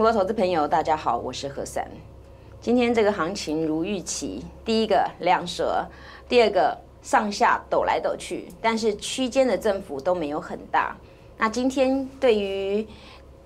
全国投资朋友，大家好，我是何三。今天这个行情如预期，第一个量缩，第二个上下抖来抖去，但是区间的振幅都没有很大。那今天对于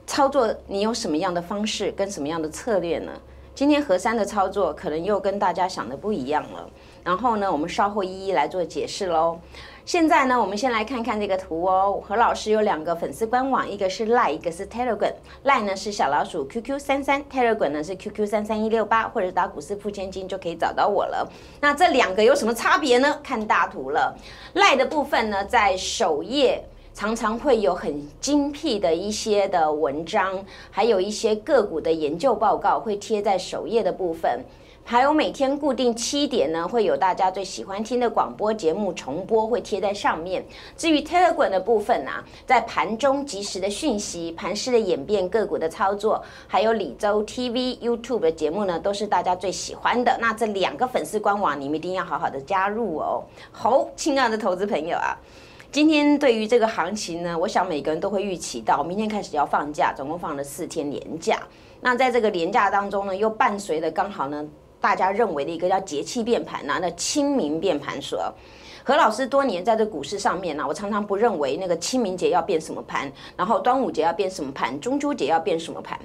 操作，你有什么样的方式跟什么样的策略呢？今天何三的操作可能又跟大家想的不一样了。然后呢，我们稍后一一来做解释喽。现在呢，我们先来看看这个图哦。何老师有两个粉丝官网，一个是 Line，一个是 Telegram。Line 呢是小老鼠 QQ 三三，Telegram 呢是 QQ 三三一六八，或者打股市付千金就可以找到我了。那这两个有什么差别呢？看大图了。Line 的部分呢，在首页常常会有很精辟的一些的文章，还有一些个股的研究报告会贴在首页的部分。还有每天固定七点呢，会有大家最喜欢听的广播节目重播，会贴在上面。至于 Telegram 的部分啊，在盘中及时的讯息、盘势的演变、个股的操作，还有李周 TV、YouTube 的节目呢，都是大家最喜欢的。那这两个粉丝官网，你们一定要好好的加入哦。好，亲爱的投资朋友啊，今天对于这个行情呢，我想每个人都会预期到，明天开始要放假，总共放了四天年假。那在这个年假当中呢，又伴随着刚好呢。大家认为的一个叫节气变盘呐，那清明变盘说，何老师多年在这股市上面呢，我常常不认为那个清明节要变什么盘，然后端午节要变什么盘，中秋节要变什么盘，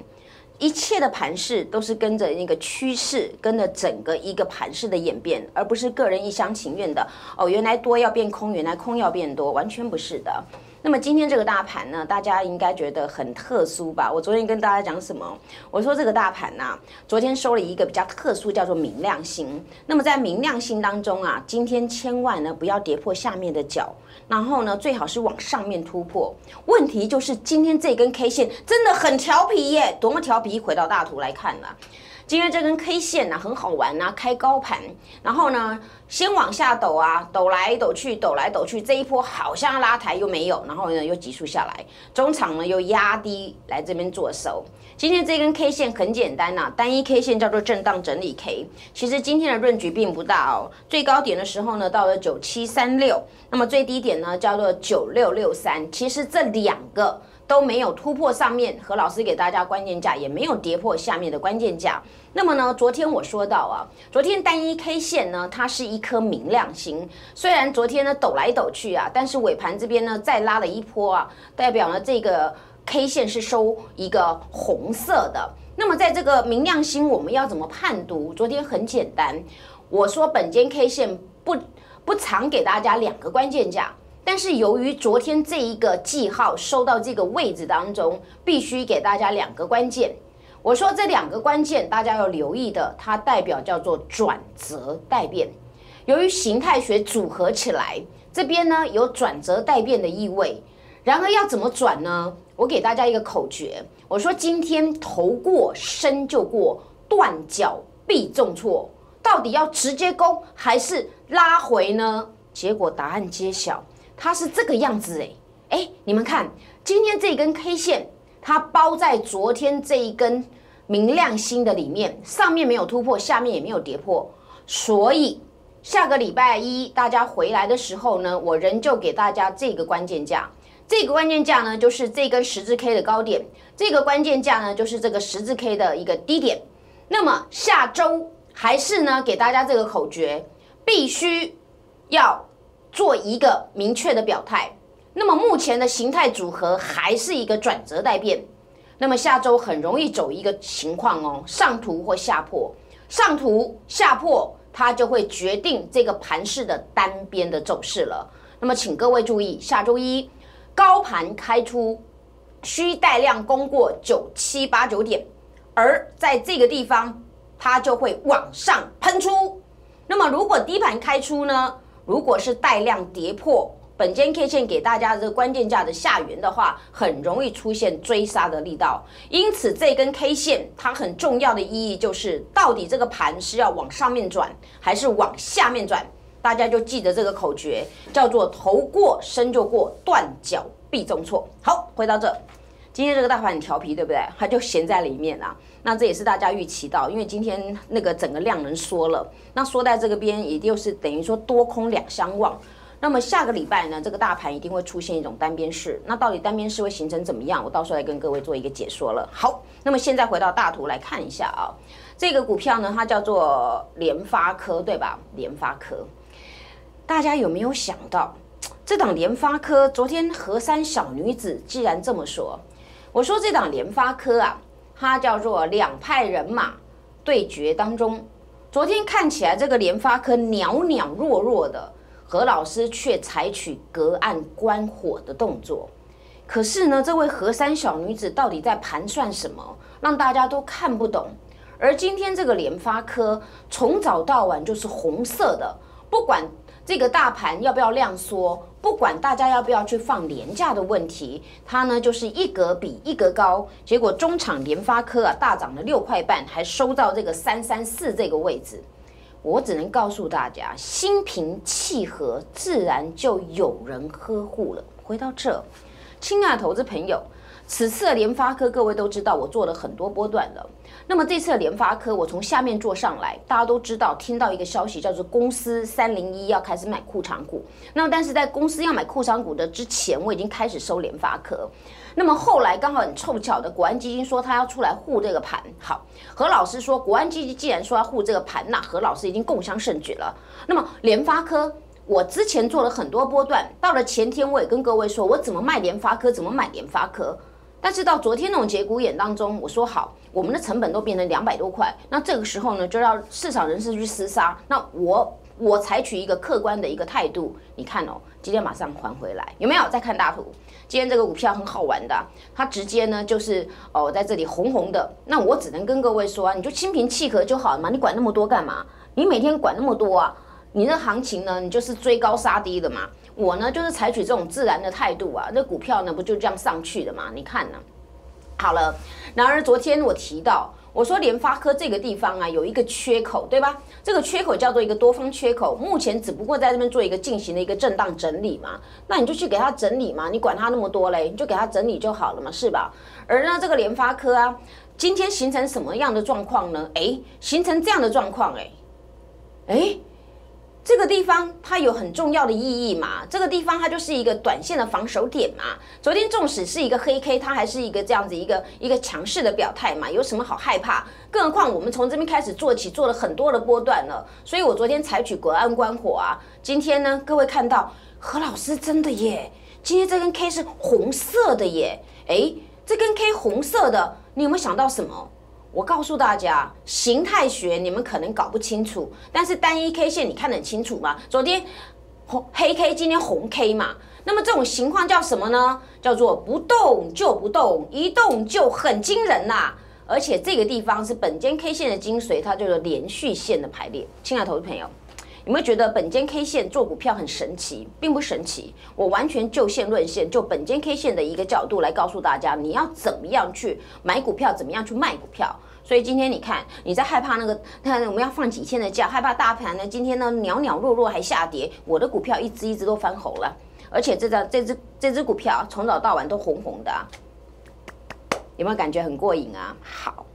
一切的盘势都是跟着那个趋势，跟着整个一个盘势的演变，而不是个人一厢情愿的哦，原来多要变空，原来空要变多，完全不是的。那么今天这个大盘呢，大家应该觉得很特殊吧？我昨天跟大家讲什么？我说这个大盘呐，昨天收了一个比较特殊，叫做明亮星。那么在明亮星当中啊，今天千万呢不要跌破下面的角，然后呢最好是往上面突破。问题就是今天这根 K 线真的很调皮耶，多么调皮！回到大图来看了。今天这根 K 线呢很好玩呐，开高盘，然后呢先往下抖啊，抖来抖去，抖来抖去，这一波好像拉抬又没有，然后呢又急速下来，中场呢又压低来这边做收。今天这根 K 线很简单呐，单一 K 线叫做震荡整理 K。其实今天的润局并不大哦，最高点的时候呢到了九七三六，那么最低点呢叫做九六六三。其实这两个。都没有突破上面，何老师给大家关键价，也没有跌破下面的关键价。那么呢，昨天我说到啊，昨天单一 K 线呢，它是一颗明亮星。虽然昨天呢抖来抖去啊，但是尾盘这边呢再拉了一波啊，代表呢这个 K 线是收一个红色的。那么在这个明亮星，我们要怎么判读？昨天很简单，我说本间 K 线不不常给大家两个关键价。但是由于昨天这一个记号收到这个位置当中，必须给大家两个关键。我说这两个关键大家要留意的，它代表叫做转折待变。由于形态学组合起来，这边呢有转折待变的意味。然而要怎么转呢？我给大家一个口诀，我说今天头过身就过，断脚必重挫。到底要直接攻还是拉回呢？结果答案揭晓。它是这个样子哎哎，你们看今天这根 K 线，它包在昨天这一根明亮星的里面，上面没有突破，下面也没有跌破，所以下个礼拜一大家回来的时候呢，我仍旧给大家这个关键价，这个关键价呢就是这根十字 K 的高点，这个关键价呢就是这个十字 K 的一个低点。那么下周还是呢给大家这个口诀，必须要。做一个明确的表态，那么目前的形态组合还是一个转折待变，那么下周很容易走一个情况哦，上图或下破，上图下破，它就会决定这个盘势的单边的走势了。那么请各位注意，下周一高盘开出，需带量攻过九七八九点，而在这个地方它就会往上喷出。那么如果低盘开出呢？如果是带量跌破本间 K 线给大家的这个关键价的下缘的话，很容易出现追杀的力道。因此，这根 K 线它很重要的意义就是，到底这个盘是要往上面转还是往下面转？大家就记得这个口诀，叫做头过身就过，断脚必重挫。好，回到这。今天这个大盘很调皮，对不对？它就闲在里面啊。那这也是大家预期到，因为今天那个整个量能缩了，那缩在这个边，也就是等于说多空两相望。那么下个礼拜呢，这个大盘一定会出现一种单边式。那到底单边式会形成怎么样？我到时候来跟各位做一个解说了。好，那么现在回到大图来看一下啊，这个股票呢，它叫做联发科，对吧？联发科，大家有没有想到，这档联发科昨天和山小女子既然这么说，我说这档联发科啊，它叫做两派人马对决当中，昨天看起来这个联发科袅袅弱弱的。何老师却采取隔岸观火的动作，可是呢，这位河山小女子到底在盘算什么，让大家都看不懂。而今天这个联发科从早到晚就是红色的，不管这个大盘要不要量缩，不管大家要不要去放廉价的问题，它呢就是一格比一格高。结果中场联发科啊大涨了六块半，还收到这个三三四这个位置。我只能告诉大家，心平气和，自然就有人呵护了。回到这，亲爱投资朋友，此次的联发科，各位都知道，我做了很多波段了。那么这次的联发科，我从下面做上来，大家都知道，听到一个消息，叫做公司三零一要开始买库藏股。那么但是在公司要买库藏股的之前，我已经开始收联发科。那么后来刚好很凑巧的，国安基金说他要出来护这个盘。好，何老师说国安基金既然说要护这个盘，那何老师已经共襄盛举了。那么联发科，我之前做了很多波段，到了前天我也跟各位说，我怎么卖联发科，怎么买联发科。但是到昨天那种节骨眼当中，我说好，我们的成本都变成两百多块，那这个时候呢，就要市场人士去厮杀。那我我采取一个客观的一个态度，你看哦，今天马上还回来，有没有？再看大图。今天这个股票很好玩的，它直接呢就是哦在这里红红的，那我只能跟各位说啊，你就心平气和就好了嘛，你管那么多干嘛？你每天管那么多啊？你那行情呢，你就是追高杀低的嘛。我呢就是采取这种自然的态度啊，那股票呢不就这样上去的嘛？你看呢？好了，然而昨天我提到。我说联发科这个地方啊，有一个缺口，对吧？这个缺口叫做一个多方缺口，目前只不过在这边做一个进行的一个震荡整理嘛，那你就去给它整理嘛，你管它那么多嘞，你就给它整理就好了嘛，是吧？而呢，这个联发科啊，今天形成什么样的状况呢？哎，形成这样的状况，哎，哎。这个地方它有很重要的意义嘛？这个地方它就是一个短线的防守点嘛。昨天纵使是一个黑 K，它还是一个这样子一个一个强势的表态嘛。有什么好害怕？更何况我们从这边开始做起，做了很多的波段了。所以我昨天采取隔岸观火啊。今天呢，各位看到何老师真的耶，今天这根 K 是红色的耶。哎，这根 K 红色的，你有没有想到什么？我告诉大家，形态学你们可能搞不清楚，但是单一 K 线你看得很清楚吗？昨天红黑 K，今天红 K 嘛，那么这种情况叫什么呢？叫做不动就不动，一动就很惊人呐！而且这个地方是本间 K 线的精髓，它就是连续线的排列。亲爱的投资朋友，有没有觉得本间 K 线做股票很神奇？并不神奇，我完全就线论线，就本间 K 线的一个角度来告诉大家，你要怎么样去买股票，怎么样去卖股票。所以今天你看，你在害怕那个，看我们要放几天的假，害怕大盘呢？今天呢，袅袅弱弱还下跌，我的股票一只一只都翻红了，而且这张这只这只股票从早到晚都红红的，有没有感觉很过瘾啊？好，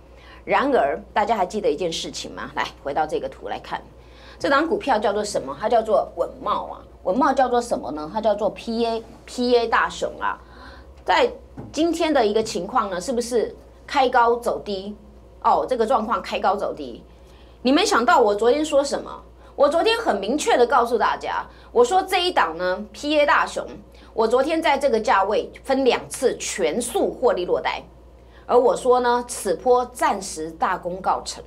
然而大家还记得一件事情吗？来，回到这个图来看，这档股票叫做什么？它叫做稳茂啊，稳茂叫做什么呢？它叫做 P A P A 大熊啊，在今天的一个情况呢，是不是开高走低？哦，这个状况开高走低，你没想到我昨天说什么？我昨天很明确的告诉大家，我说这一档呢，P A 大熊，我昨天在这个价位分两次全速获利落袋，而我说呢，此波暂时大功告成。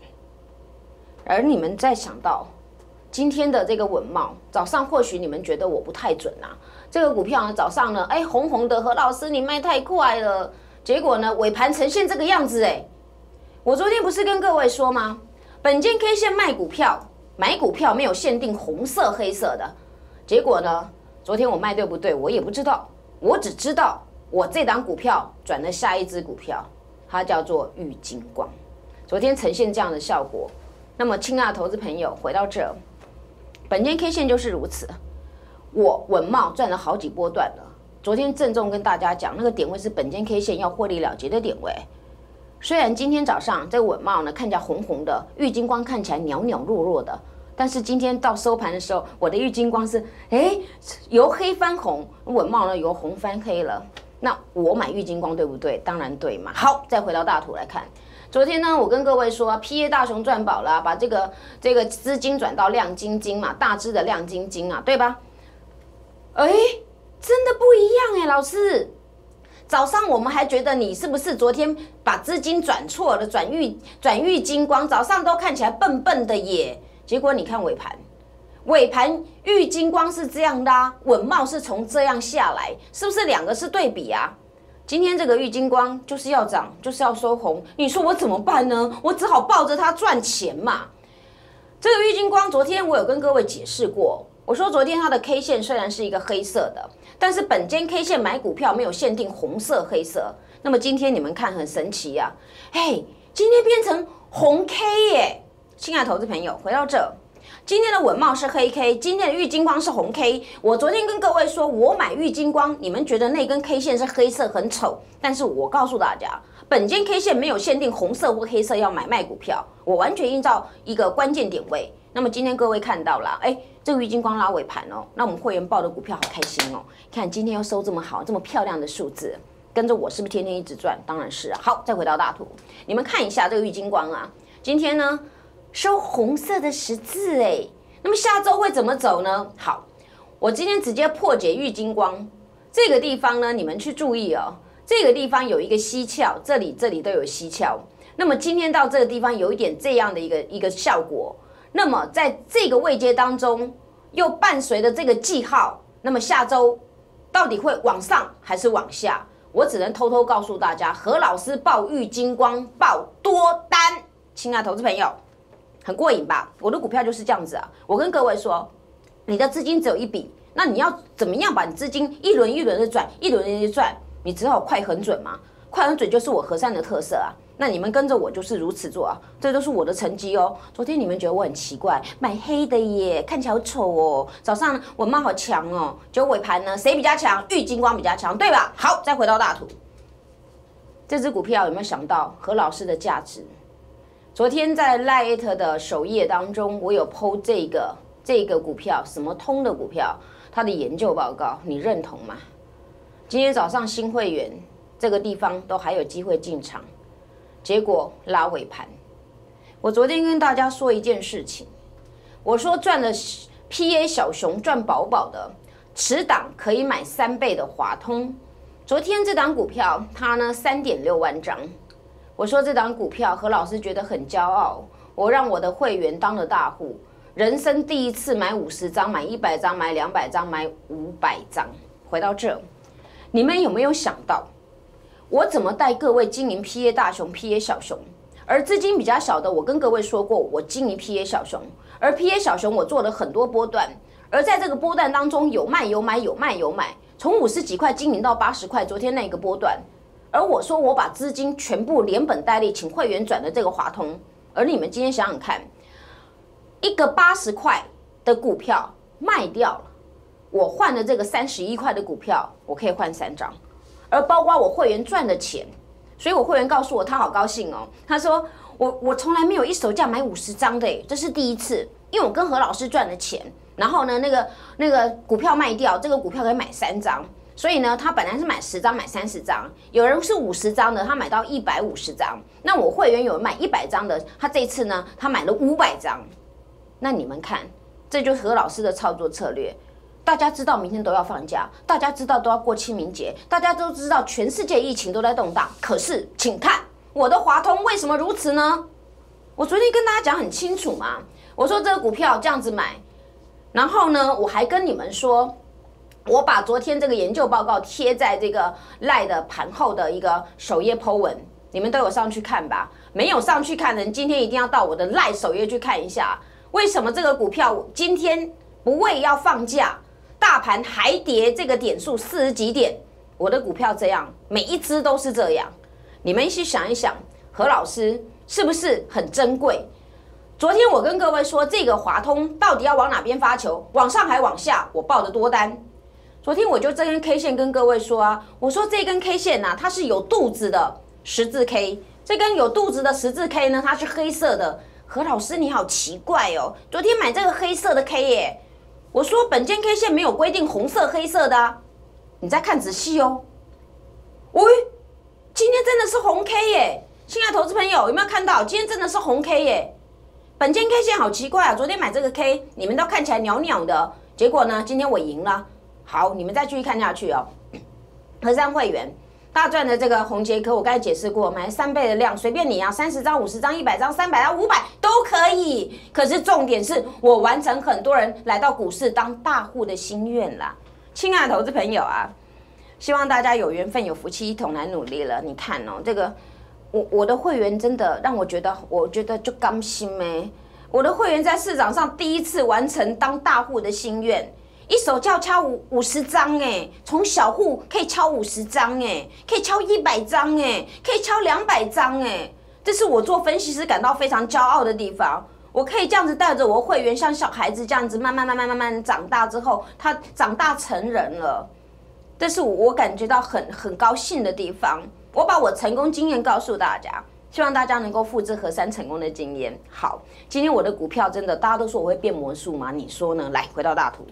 而你们在想到今天的这个稳茂，早上或许你们觉得我不太准啊，这个股票呢早上呢，哎红红的，何老师你卖太快了，结果呢尾盘呈现这个样子，哎。我昨天不是跟各位说吗？本间 K 线卖股票、买股票没有限定红色、黑色的。结果呢？昨天我卖对不对？我也不知道。我只知道我这档股票转了下一只股票，它叫做玉金光。昨天呈现这样的效果。那么，亲爱的投资朋友，回到这，本间 K 线就是如此。我稳茂赚了好几波段了。昨天郑重跟大家讲，那个点位是本间 K 线要获利了结的点位。虽然今天早上这个稳茂呢看起来红红的，玉金光看起来袅袅弱弱的，但是今天到收盘的时候，我的玉金光是哎由黑翻红，稳茂呢由红翻黑了。那我买玉金光对不对？当然对嘛。好，再回到大图来看，昨天呢，我跟各位说，P A 大熊赚饱了，把这个这个资金转到亮晶晶嘛，大只的亮晶晶啊，对吧？哎，真的不一样哎，老师。早上我们还觉得你是不是昨天把资金转错了，转玉转玉金光，早上都看起来笨笨的耶。结果你看尾盘，尾盘玉金光是这样的，稳茂是从这样下来，是不是两个是对比啊？今天这个玉金光就是要涨，就是要收红，你说我怎么办呢？我只好抱着它赚钱嘛。这个玉金光昨天我有跟各位解释过，我说昨天它的 K 线虽然是一个黑色的。但是本间 K 线买股票没有限定红色、黑色。那么今天你们看很神奇呀，嘿，今天变成红 K 耶！亲爱的投资朋友，回到这，今天的稳茂是黑 K，今天的玉金光是红 K。我昨天跟各位说，我买玉金光，你们觉得那根 K 线是黑色很丑，但是我告诉大家，本间 K 线没有限定红色或黑色要买卖股票，我完全依照一个关键点位。那么今天各位看到了，哎。这个郁金光拉尾盘哦，那我们会员报的股票好开心哦！看今天又收这么好、这么漂亮的数字，跟着我是不是天天一直赚？当然是啊！好，再回到大图，你们看一下这个郁金光啊，今天呢收红色的十字哎，那么下周会怎么走呢？好，我今天直接破解郁金光这个地方呢，你们去注意哦，这个地方有一个蹊跷，这里这里都有蹊跷。那么今天到这个地方有一点这样的一个一个效果。那么在这个位阶当中，又伴随着这个记号，那么下周到底会往上还是往下？我只能偷偷告诉大家，何老师报玉金光报多单，亲爱投资朋友，很过瘾吧？我的股票就是这样子啊！我跟各位说，你的资金只有一笔，那你要怎么样把你资金一轮一轮的转，一轮一轮的转？你只好快很准嘛，快很准就是我和善的特色啊！那你们跟着我就是如此做啊，这都是我的成绩哦。昨天你们觉得我很奇怪，买黑的耶，看起来好丑哦。早上我妈好强哦，就尾盘呢，谁比较强？玉金光比较强，对吧？好，再回到大图，这只股票有没有想到何老师的价值？昨天在 Light 的首页当中，我有剖这个这个股票，什么通的股票，它的研究报告，你认同吗？今天早上新会员这个地方都还有机会进场。结果拉尾盘，我昨天跟大家说一件事情，我说赚了 PA 小熊赚饱饱的，持档可以买三倍的华通。昨天这档股票它呢三点六万张，我说这档股票何老师觉得很骄傲，我让我的会员当了大户，人生第一次买五十张，买一百张，买两百张，买五百张。回到这，你们有没有想到？我怎么带各位经营 PA 大熊、PA 小熊？而资金比较小的，我跟各位说过，我经营 PA 小熊，而 PA 小熊我做了很多波段，而在这个波段当中有卖有买，有卖有买，从五十几块经营到八十块，昨天那个波段，而我说我把资金全部连本带利请会员转的这个华通，而你们今天想想看，一个八十块的股票卖掉了，我换的这个三十一块的股票，我可以换三张。而包括我会员赚的钱，所以我会员告诉我他好高兴哦。他说我我从来没有一手价买五十张的，这是第一次，因为我跟何老师赚的钱，然后呢那个那个股票卖掉，这个股票可以买三张，所以呢他本来是买十张买三十张，有人是五十张的，他买到一百五十张。那我会员有人买一百张的，他这次呢他买了五百张。那你们看，这就是何老师的操作策略。大家知道明天都要放假，大家知道都要过清明节，大家都知道全世界疫情都在动荡。可是，请看我的华通为什么如此呢？我昨天跟大家讲很清楚嘛，我说这个股票这样子买，然后呢，我还跟你们说，我把昨天这个研究报告贴在这个赖的盘后的一个首页 po 文，你们都有上去看吧？没有上去看的人，今天一定要到我的赖首页去看一下，为什么这个股票今天不为要放假？大盘还跌，这个点数四十几点，我的股票这样，每一只都是这样。你们一起想一想，何老师是不是很珍贵？昨天我跟各位说，这个华通到底要往哪边发球？往上还往下？我报的多单。昨天我就这根 K 线跟各位说啊，我说这根 K 线呐，它是有肚子的十字 K，这根有肚子的十字 K 呢，它是黑色的，何老师你好奇怪哦，昨天买这个黑色的 K 耶，我说本间 K 线没有规定红色、黑色的，你再看仔细哦。喂，今天真的是红 K 耶，亲爱投资朋友有没有看到？今天真的是红 K 耶，本间 K 线好奇怪啊，昨天买这个 K，你们都看起来袅袅的，结果呢，今天我赢了。好，你们再继续看下去哦。和山会员大赚的这个红杰科，我刚才解释过，买三倍的量，随便你啊，三十张、五十张、一百张、三百张、五百都可以。可是重点是我完成很多人来到股市当大户的心愿啦，亲爱的投资朋友啊，希望大家有缘分、有福气，一同来努力了。你看哦，这个我我的会员真的让我觉得，我觉得就甘心没。我的会员在市场上第一次完成当大户的心愿。一手就要敲五五十张哎，从小户可以敲五十张哎，可以敲一百张哎，可以敲两百张哎，这是我做分析师感到非常骄傲的地方。我可以这样子带着我会员，像小孩子这样子，慢慢慢慢慢慢长大之后，他长大成人了，这是我感觉到很很高兴的地方。我把我成功经验告诉大家，希望大家能够复制河山成功的经验。好，今天我的股票真的，大家都说我会变魔术吗？你说呢？来，回到大图。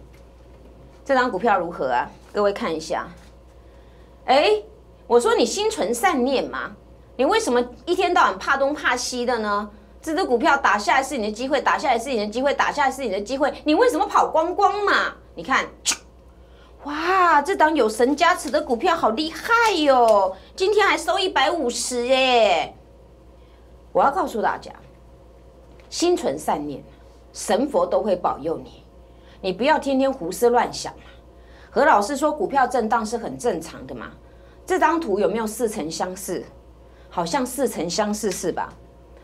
这张股票如何啊？各位看一下。哎，我说你心存善念嘛，你为什么一天到晚怕东怕西的呢？这只股票打下来是你的机会，打下来是你的机会，打下来是你的机会，你为什么跑光光嘛？你看，哇，这档有神加持的股票好厉害哟！今天还收一百五十耶！我要告诉大家，心存善念，神佛都会保佑你。你不要天天胡思乱想嘛。何老师说股票震荡是很正常的嘛。这张图有没有似曾相识？好像似曾相识是吧？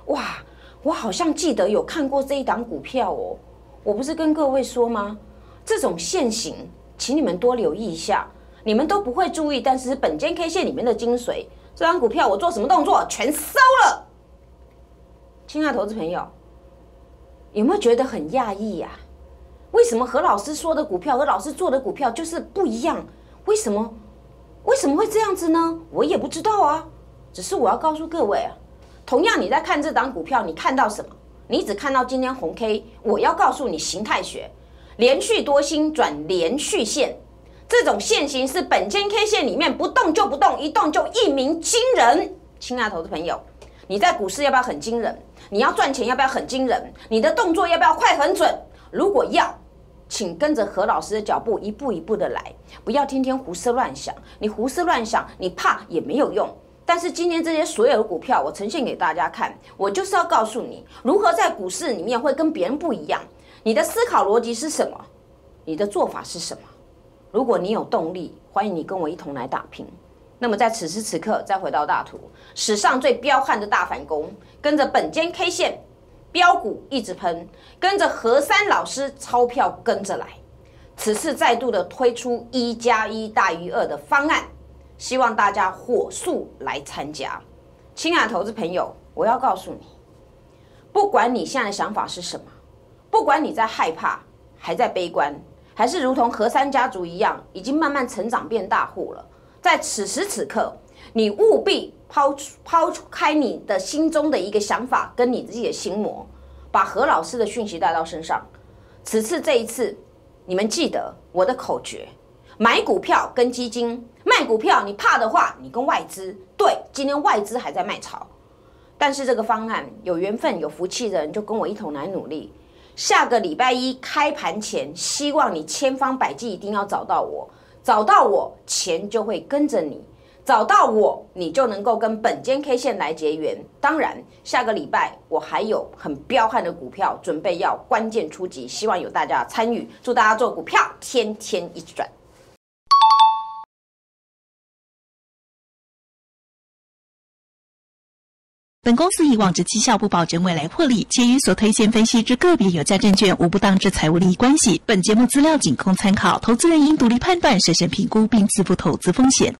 哇，我好像记得有看过这一档股票哦。我不是跟各位说吗？这种线型，请你们多留意一下。你们都不会注意，但是本间 K 线里面的精髓。这张股票我做什么动作全收了。亲爱的投资朋友，有没有觉得很讶异呀？为什么何老师说的股票和老师做的股票就是不一样？为什么？为什么会这样子呢？我也不知道啊。只是我要告诉各位啊，同样你在看这档股票，你看到什么？你只看到今天红 K。我要告诉你形态学，连续多星转连续线，这种线型是本间 K 线里面不动就不动，一动就一鸣惊人。亲爱的投资朋友，你在股市要不要很惊人？你要赚钱要不要很惊人？你的动作要不要快很准？如果要。请跟着何老师的脚步，一步一步的来，不要天天胡思乱想。你胡思乱想，你怕也没有用。但是今天这些所有的股票，我呈现给大家看，我就是要告诉你，如何在股市里面会跟别人不一样。你的思考逻辑是什么？你的做法是什么？如果你有动力，欢迎你跟我一同来打拼。那么在此时此刻，再回到大图，史上最彪悍的大反攻，跟着本间 K 线。标股一直喷，跟着何三老师钞票跟着来。此次再度的推出一加一大于二的方案，希望大家火速来参加。亲爱的投资朋友，我要告诉你，不管你现在的想法是什么，不管你在害怕，还在悲观，还是如同何三家族一样，已经慢慢成长变大户了，在此时此刻，你务必。抛出抛开你的心中的一个想法，跟你自己的心魔，把何老师的讯息带到身上。此次这一次，你们记得我的口诀：买股票跟基金，卖股票你怕的话，你跟外资。对，今天外资还在卖潮，但是这个方案有缘分、有福气的人就跟我一同来努力。下个礼拜一开盘前，希望你千方百计一定要找到我，找到我，钱就会跟着你。找到我，你就能够跟本间 K 线来结缘。当然，下个礼拜我还有很彪悍的股票准备要关键出击，希望有大家参与。祝大家做股票天天一直赚。本公司以往之绩效不保证未来获利，且与所推荐分析之个别有价证券无不当之财务利益关系。本节目资料仅供参考，投资人应独立判断、审慎评估并自负投资风险。